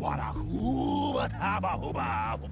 Wada hooba taba hooba.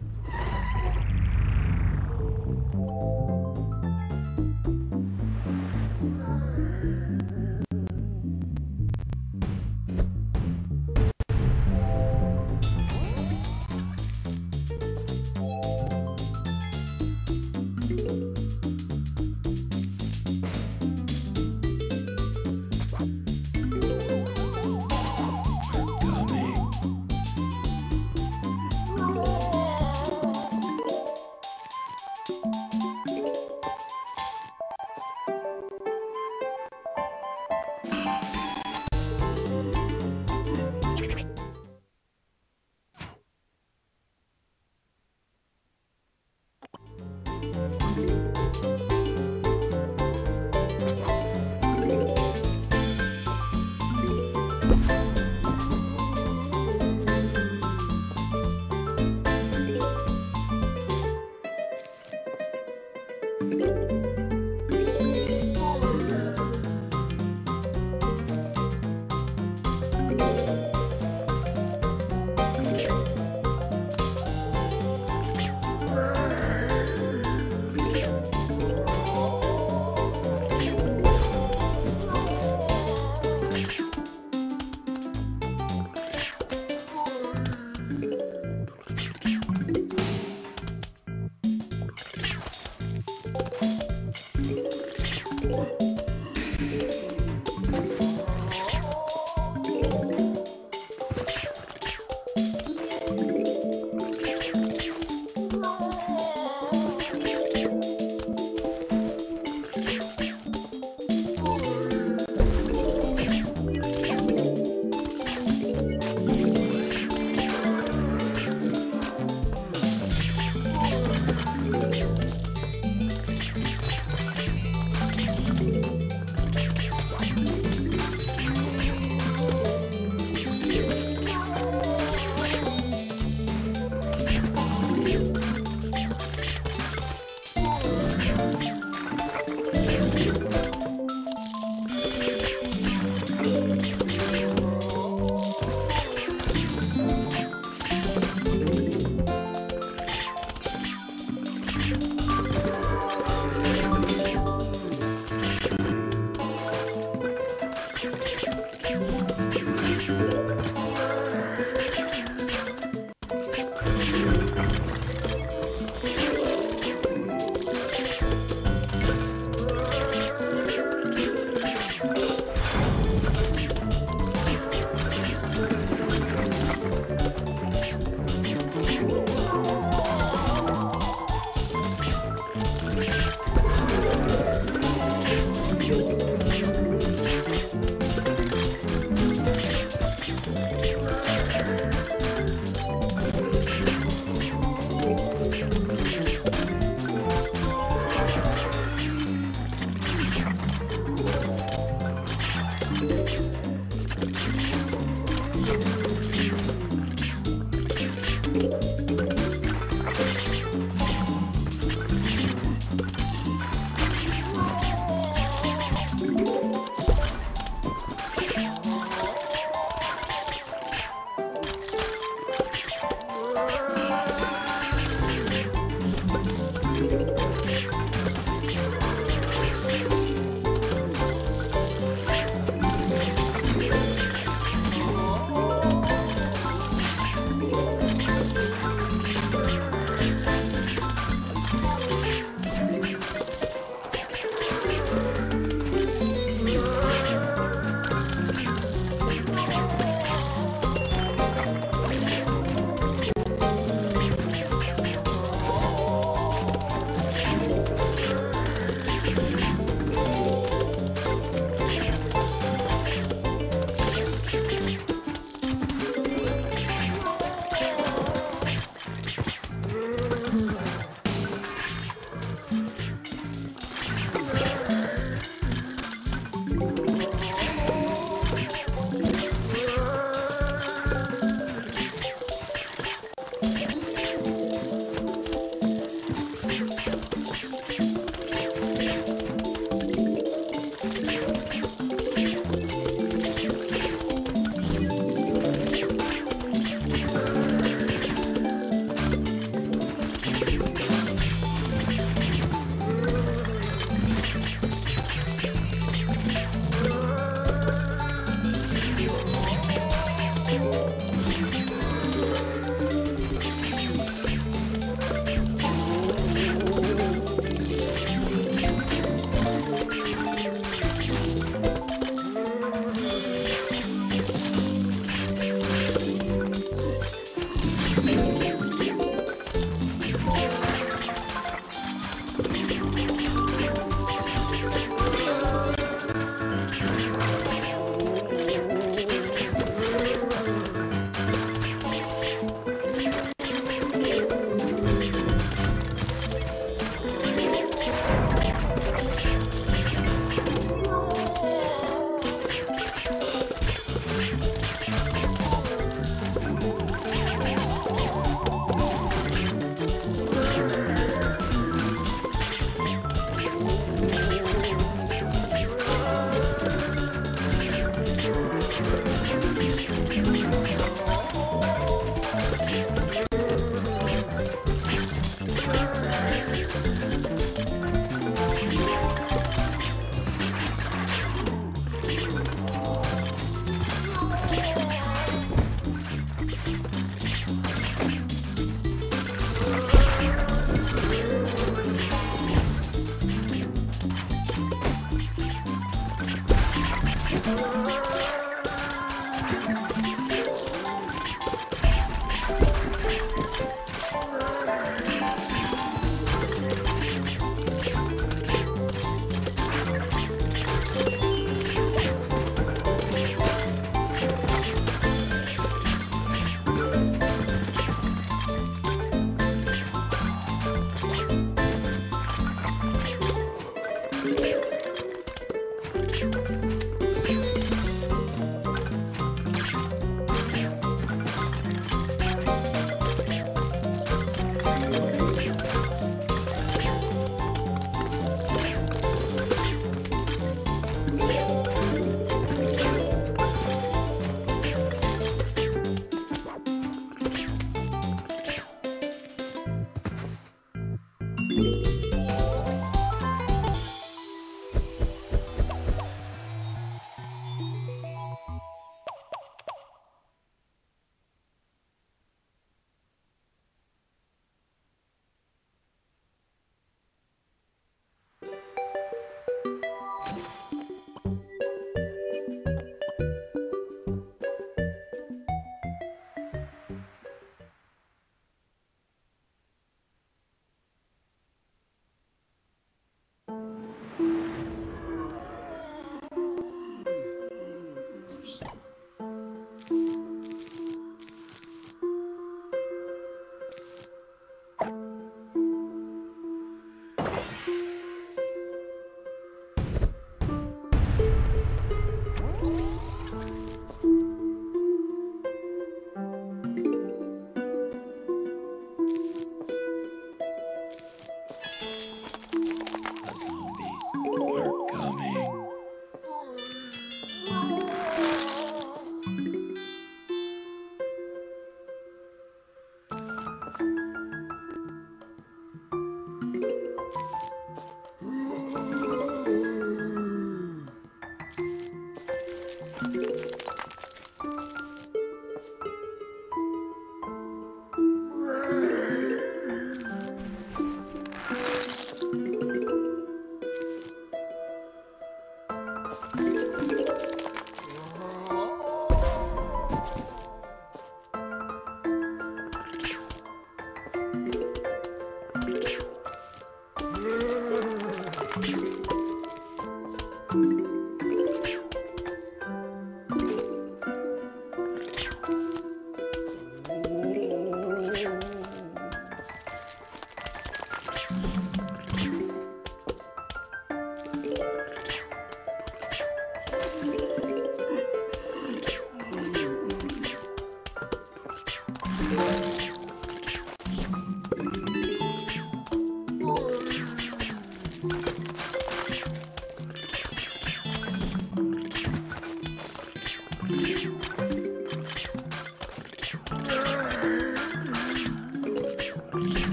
The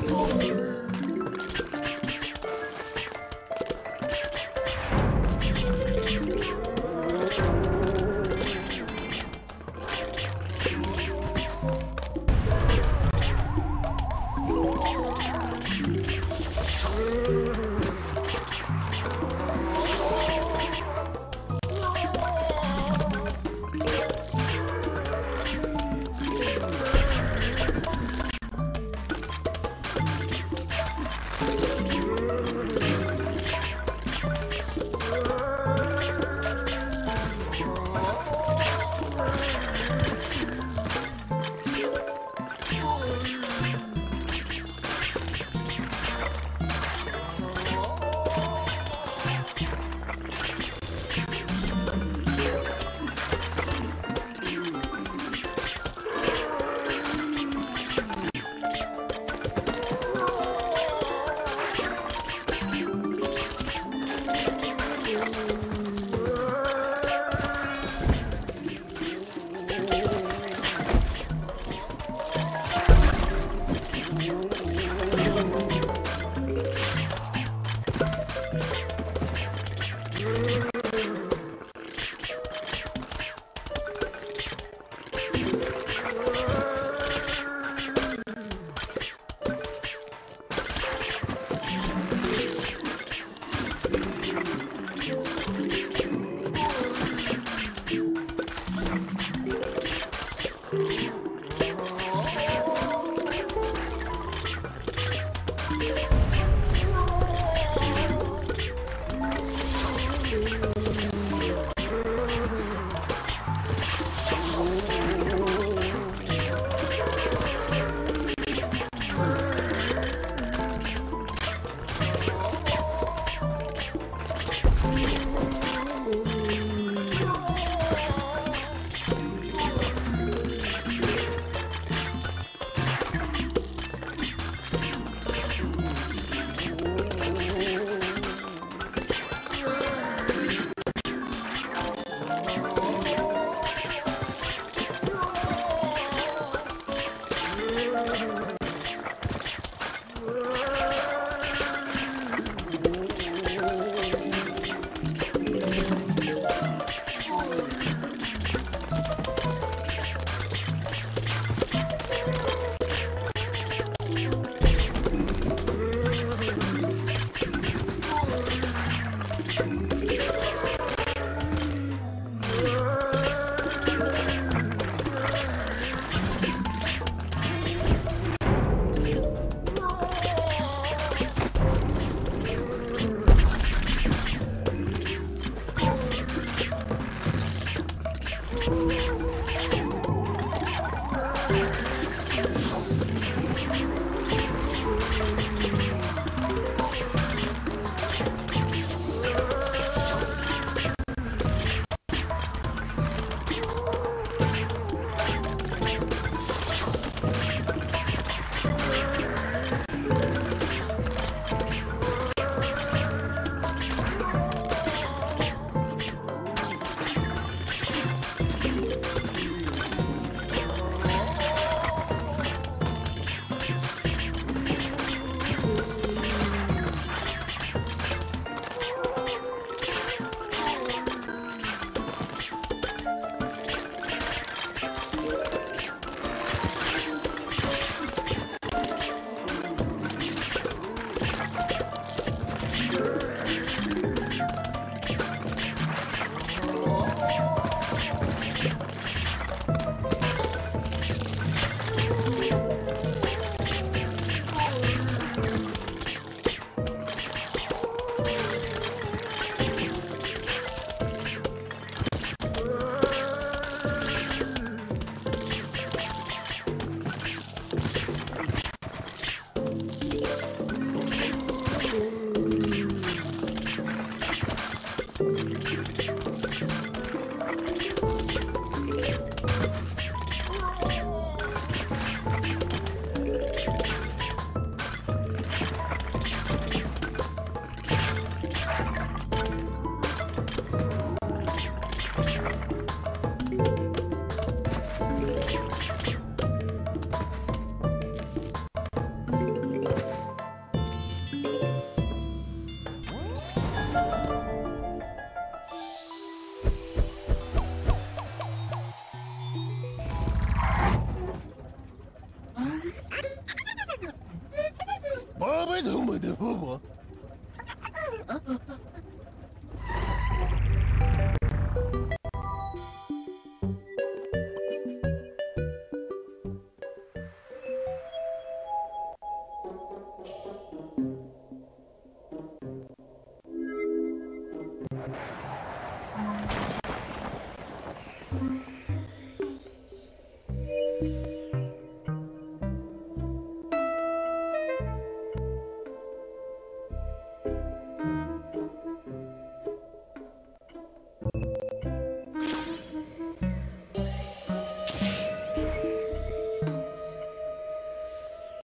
Oh,